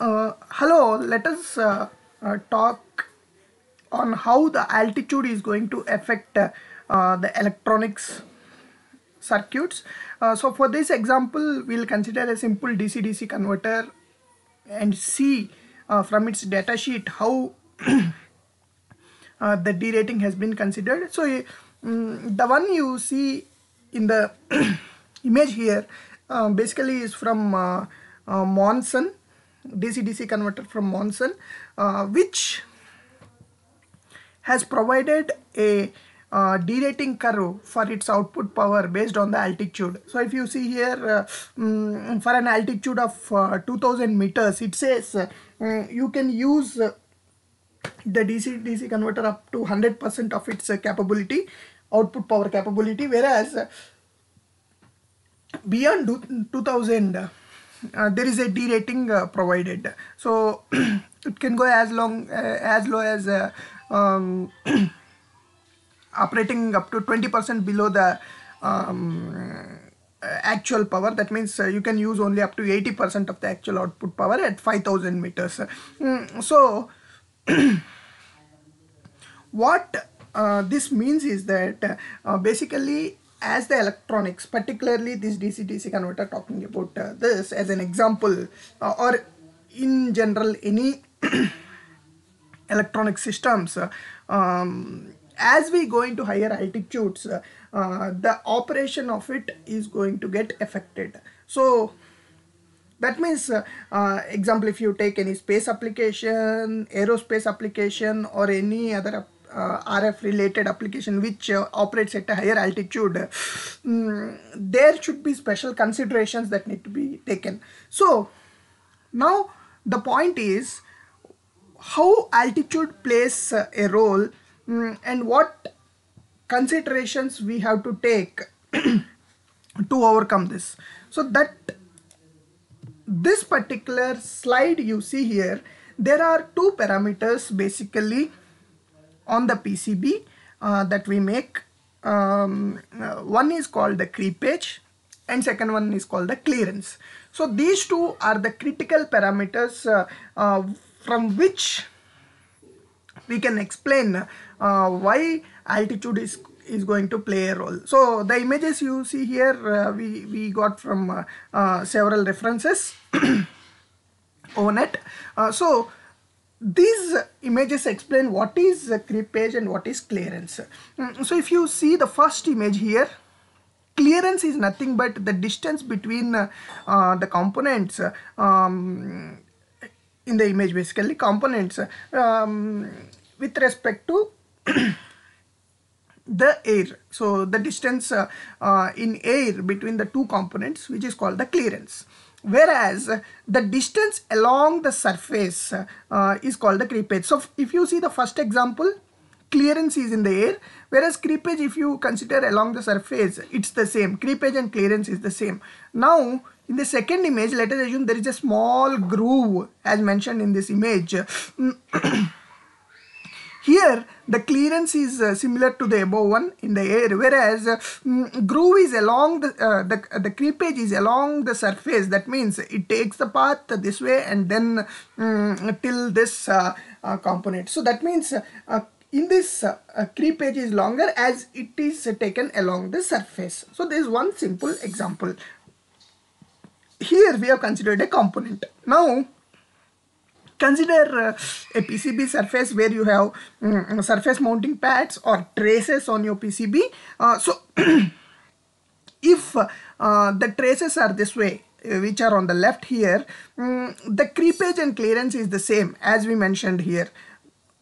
Uh, hello, let us uh, uh, talk on how the altitude is going to affect uh, uh, the electronics circuits. Uh, so for this example, we'll consider a simple DC-DC converter and see from its data sheet how the derating has been considered. So mm, the one you see in the image here basically is from Mornsun DC-DC converter from Mornsun uh, which has provided a uh, derating curve for its output power based on the altitude. So if you see here uh, mm, for an altitude of uh, 2000 meters it says uh, mm, you can use uh, the DC DC converter up to 100% of its uh, capability output power capability whereas beyond 2000 uh, uh, there is a derating uh, provided. So it can go as long uh, as low as uh, um, operating up to 20% below the um, uh, actual power. That means uh, you can use only up to 80% of the actual output power at 5000 meters. Mm, so what uh, this means is that uh, basically as the electronics particularly this dc dc converter talking about uh, this as an example uh, or in general any electronic systems uh, um, as we go into higher altitudes uh, uh, the operation of it is going to get affected. So that means example if you take any space application aerospace application or any other rf related application which uh, operates at a higher altitude mm, there should be special considerations that need to be taken. So now the point is how altitude plays uh, a role mm, and what considerations we have to take to overcome this. So that this particular slide you see here there are two parameters basically on the PCB uh, that we make um, uh, one is called the creepage and second one is called the clearance. So these two are the critical parameters uh, uh, from which we can explain why altitude is is going to play a role. So the images you see here uh, we we got from uh, uh, several references on it. So these images explain what is creepage and what is clearance. Mm, so if you see the first image here clearance is nothing but the distance between uh, uh, the components um, in the image basically components. Um, with respect to the air. So the distance uh, uh, in air between the two components which is called the clearance. Whereas the distance along the surface uh, is called the creepage. So if you see the first example clearance is in the air. Whereas creepage if you consider along the surface it's the same. Creepage and clearance is the same. Now in the second image let us assume there is a small groove as mentioned in this image here the clearance is uh, similar to the above one in the air whereas uh, mm, groove is along the, uh, the the creepage is along the surface. That means it takes the path this way and then mm, till this uh, uh, component. So that means uh, in this uh, uh, creepage is longer as it is taken along the surface. So there is one simple example. Here we have considered a component. Now consider uh, a PCB surface where you have mm, surface mounting pads or traces on your PCB. Uh, so if uh, the traces are this way, which are on the left here, mm, the creepage and clearance is the same as we mentioned here.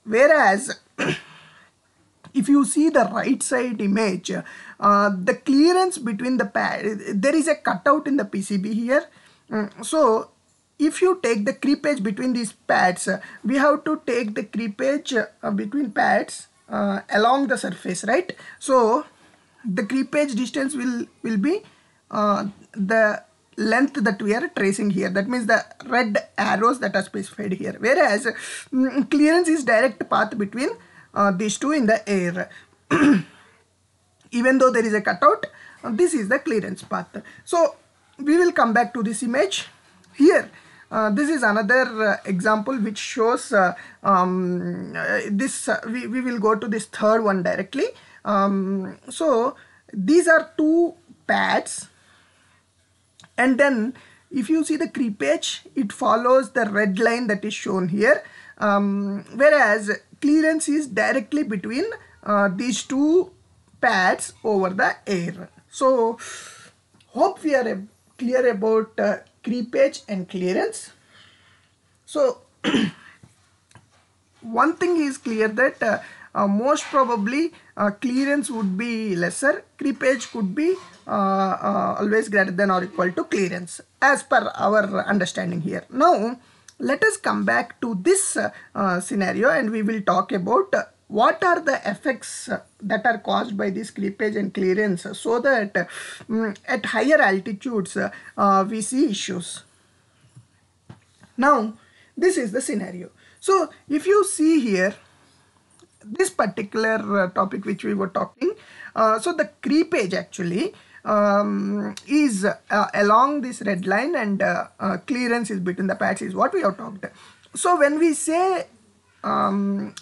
Whereas if you see the right side image, uh, the clearance between the pad, there is a cutout in the PCB here. Mm, so if you take the creepage between these pads uh, we have to take the creepage uh, between pads uh, along the surface right? So the creepage distance will will be the length that we are tracing here. That means the red arrows that are specified here. Whereas mm, clearance is direct path between uh, these two in the air. Even though there is a cutout this is the clearance path. So we will come back to this image here this is another uh, example which shows uh, um, uh, this uh, we, we will go to this third one directly. Um, so these are two pads. And then if you see the creepage it follows the red line that is shown here. Um, whereas clearance is directly between uh, these two pads over the air. So hope we are clear about uh, creepage and clearance. So one thing is clear that uh, uh, most probably uh, clearance would be lesser creepage could be uh, uh, always greater than or equal to clearance as per our understanding here. Now let us come back to this uh, scenario and we will talk about what are the effects that are caused by this creepage and clearance so that um, at higher altitudes uh, we see issues. Now this is the scenario. So if you see here this particular uh, topic which we were talking, uh, so the creepage actually um, is uh, along this red line and uh, uh, clearance is between the pads is what we have talked. So when we say um,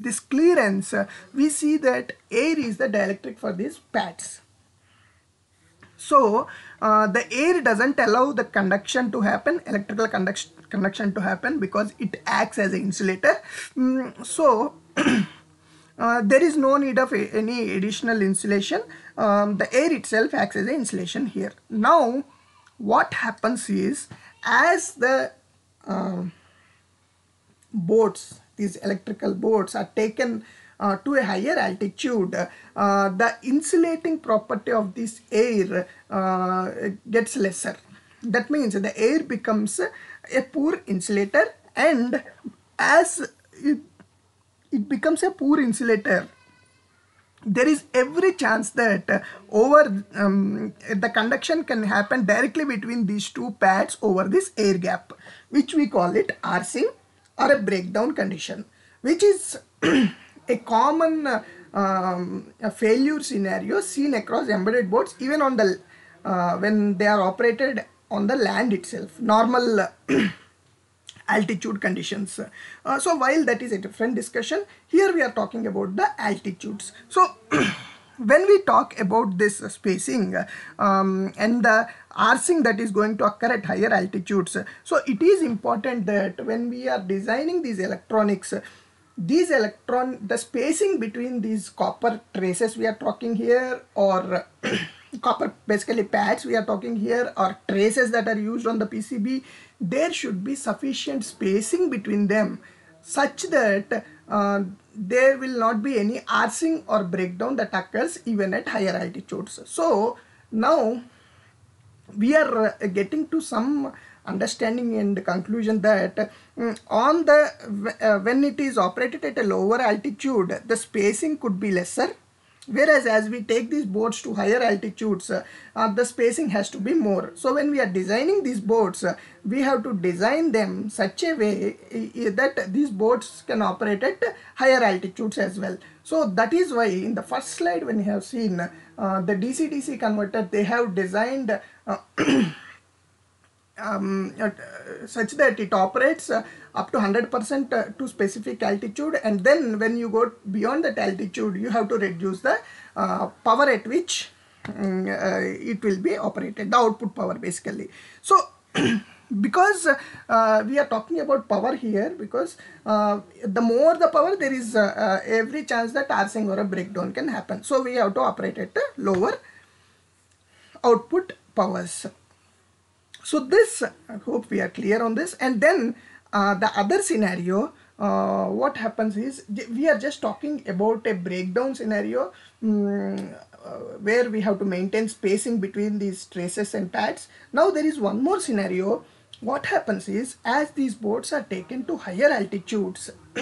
this clearance, we see that air is the dielectric for these pads. So uh, the air doesn't allow the conduction to happen, electrical conduction conduction to happen because it acts as an insulator. Mm, so uh, there is no need of a, any additional insulation. Um, the air itself acts as an insulation here. Now what happens is as the uh, boats these electrical boards are taken uh, to a higher altitude, uh, the insulating property of this air uh, gets lesser. That means the air becomes a poor insulator and as it, it becomes a poor insulator, there is every chance that uh, over um, the conduction can happen directly between these two pads over this air gap which we call it arcing or a breakdown condition which is a common um, a failure scenario seen across embedded boards even on the uh, when they are operated on the land itself normal altitude conditions. Uh, so while that is a different discussion here we are talking about the altitudes. So when we talk about this spacing um, and the arcing that is going to occur at higher altitudes. So it is important that when we are designing these electronics, these electron, the spacing between these copper traces we are talking here or copper basically pads we are talking here or traces that are used on the PCB, there should be sufficient spacing between them such that uh, there will not be any arcing or breakdown that occurs even at higher altitudes. So now we are uh, getting to some understanding and conclusion that um, on the uh, when it is operated at a lower altitude the spacing could be lesser whereas as we take these boats to higher altitudes uh, uh, the spacing has to be more. So when we are designing these boats uh, we have to design them such a way that these boats can operate at higher altitudes as well. So that is why in the first slide when you have seen uh, the DC-DC converter they have designed uh, um, uh, such that it operates uh, up to 100% uh, to specific altitude. And then when you go beyond that altitude you have to reduce the uh, power at which um, it will be operated the output power basically. So because uh, we are talking about power here because uh, the more the power there is uh, every chance that arcing or a breakdown can happen. So we have to operate at lower output powers so this i hope we are clear on this. And then uh, the other scenario uh, what happens is we are just talking about a breakdown scenario um, uh, where we have to maintain spacing between these traces and pads. Now there is one more scenario. What happens is as these boats are taken to higher altitudes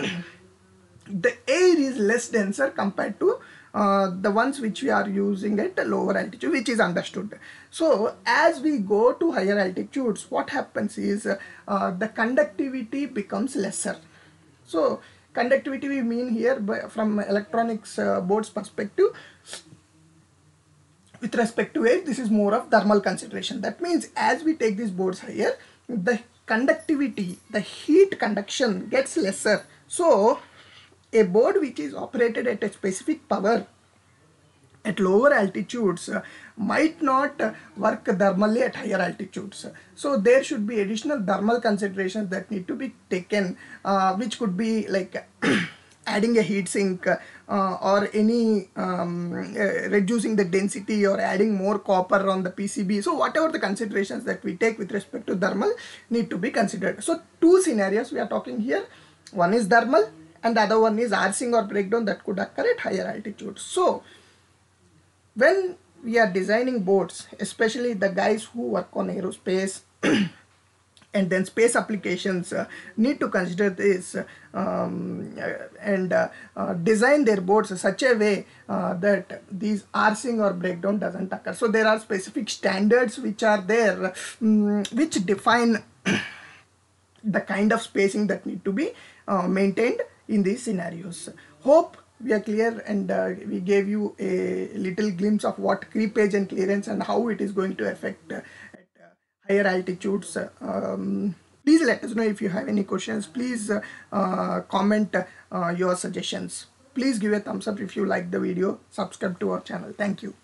the air is less denser compared to uh, the ones which we are using at lower altitude which is understood. So as we go to higher altitudes what happens is uh, the conductivity becomes lesser. So conductivity we mean here by, from electronics uh, boards perspective with respect to air this is more of thermal consideration that means as we take these boards higher the conductivity, the heat conduction gets lesser. So a board which is operated at a specific power at lower altitudes uh, might not uh, work thermally at higher altitudes. So there should be additional thermal considerations that need to be taken, uh, which could be like adding a heat sink uh, or any um, reducing the density or adding more copper on the PCB. So whatever the considerations that we take with respect to thermal need to be considered. So two scenarios we are talking here. One is thermal and the other one is arcing or breakdown that could occur at higher altitudes. So when we are designing boards, especially the guys who work on aerospace and then space applications uh, need to consider this um, and uh, uh, design their boards such a way uh, that these arcing or breakdown doesn't occur. So there are specific standards which are there um, which define the kind of spacing that need to be uh, maintained in these scenarios. Hope we are clear and uh, we gave you a little glimpse of what creepage and clearance and how it is going to affect uh, at uh, higher altitudes. Um, please let us know if you have any questions. Please uh, uh, comment uh, your suggestions. Please give a thumbs up if you like the video. Subscribe to our channel. Thank you.